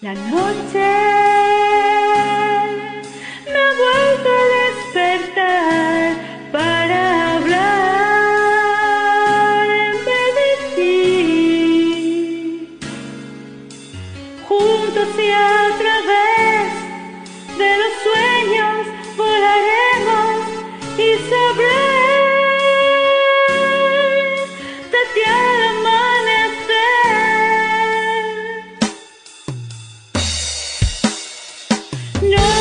La noche me No.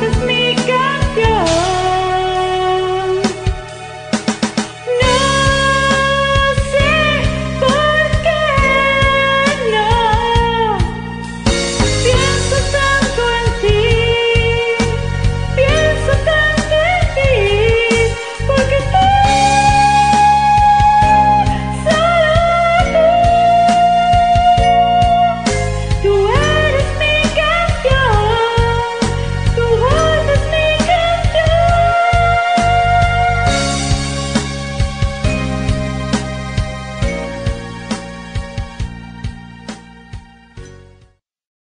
with me.